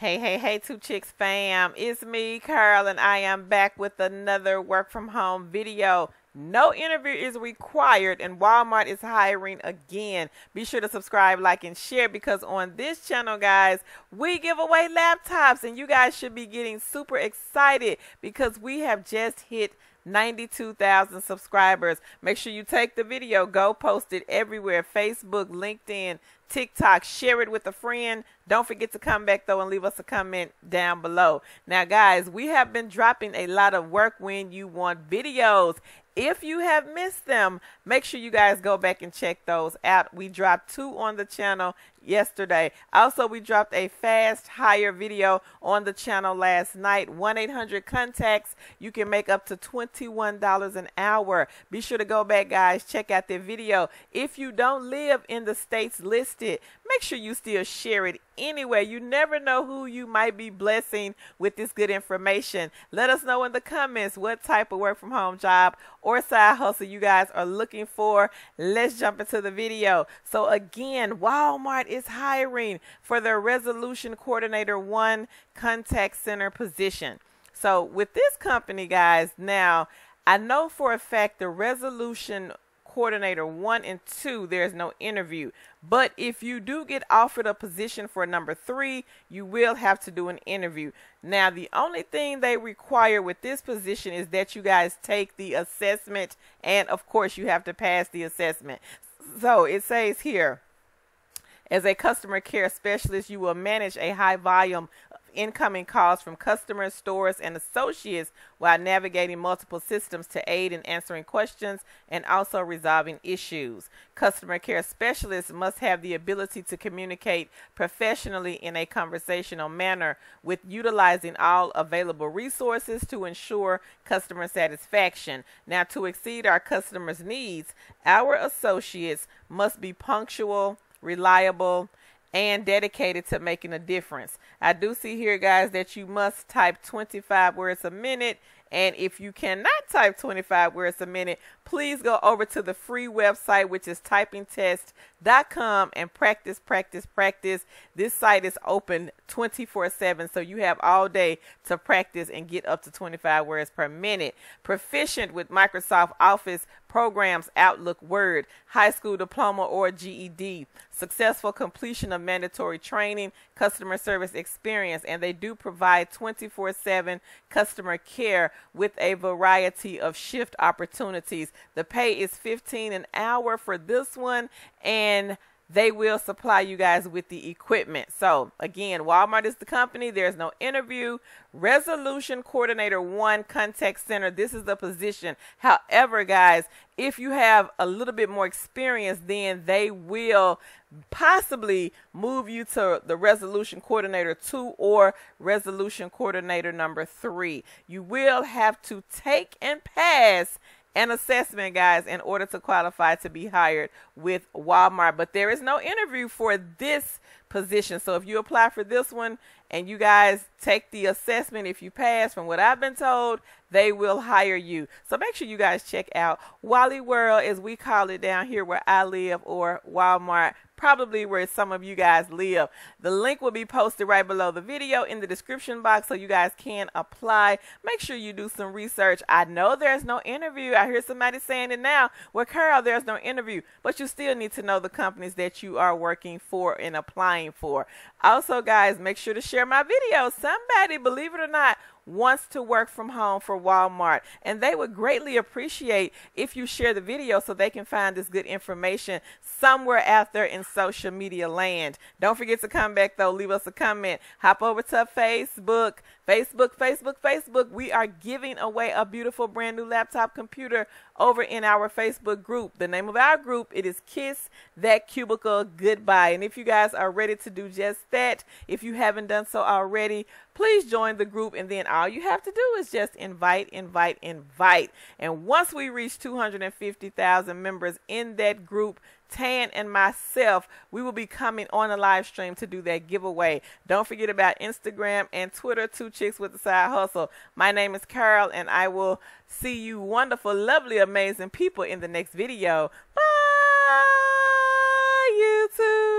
Hey, hey, hey, Two Chicks fam. It's me, Carol, and I am back with another work from home video. No interview is required, and Walmart is hiring again. Be sure to subscribe, like, and share because on this channel, guys, we give away laptops, and you guys should be getting super excited because we have just hit 92,000 subscribers. Make sure you take the video, go post it everywhere Facebook, LinkedIn, TikTok, share it with a friend. Don't forget to come back though and leave us a comment down below. Now, guys, we have been dropping a lot of work when you want videos. If you have missed them, make sure you guys go back and check those out. We dropped two on the channel yesterday. Also, we dropped a fast hire video on the channel last night. 1-800 contacts. You can make up to $21 an hour. Be sure to go back, guys. Check out the video. If you don't live in the states listed, make sure you still share it anyway. You never know who you might be blessing with this good information. Let us know in the comments what type of work from home job or side hustle you guys are looking for. Let's jump into the video. So again, Walmart is hiring for their resolution coordinator one contact center position. So with this company, guys, now I know for a fact the resolution coordinator one and two, there's no interview. But if you do get offered a position for number three, you will have to do an interview. Now, the only thing they require with this position is that you guys take the assessment, and of course, you have to pass the assessment. So it says here, as a customer care specialist, you will manage a high volume of incoming calls from customers, stores, and associates while navigating multiple systems to aid in answering questions and also resolving issues. Customer care specialists must have the ability to communicate professionally in a conversational manner with utilizing all available resources to ensure customer satisfaction. Now, to exceed our customers' needs, our associates must be punctual, reliable, and dedicated to making a difference. I do see here, guys, that you must type 25 words a minute. And if you cannot type 25 words a minute, please go over to the free website, which is typingtest.com, and practice, practice, practice. This site is open 24 7, so you have all day to practice and get up to 25 words per minute. Proficient with Microsoft Office programs, Outlook, Word, high school diploma or GED, successful completion of mandatory training, customer service experience, and they do provide 24 7 customer care with a variety of shift opportunities. The pay is 15 an hour for this one, and they will supply you guys with the equipment. So, again, Walmart is the company. There's no interview. Resolution Coordinator 1 Contact Center. This is the position. However, guys, if you have a little bit more experience, then they will possibly move you to the Resolution Coordinator 2 or Resolution Coordinator number 3. You will have to take and pass an assessment, guys, in order to qualify to be hired with Walmart. But there is no interview for this position. So if you apply for this one and you guys take the assessment, if you pass, from what I've been told, they will hire you. So make sure you guys check out Wally World, as we call it down here where I live, or Walmart probably where some of you guys live. The link will be posted right below the video in the description box so you guys can apply. Make sure you do some research. I know there's no interview. I hear somebody saying it now. Well, Carol, there's no interview, but you still need to know the companies that you are working for and applying for. Also, guys, make sure to share my video. Somebody, believe it or not, wants to work from home for Walmart. And they would greatly appreciate if you share the video so they can find this good information somewhere out there in social media land. Don't forget to come back though. Leave us a comment. Hop over to Facebook. Facebook, Facebook, Facebook. We are giving away a beautiful brand new laptop computer over in our Facebook group. The name of our group, it is Kiss That Cubicle Goodbye. And if you guys are ready to do just that, if you haven't done so already, please join the group. And then all you have to do is just invite, invite, invite. And once we reach 250,000 members in that group, Tan and myself, we will be coming on a live stream to do that giveaway. Don't forget about Instagram and Twitter, Two Chicks with the Side Hustle. My name is Carol, and I will see you wonderful, lovely, amazing people in the next video. Bye, YouTube.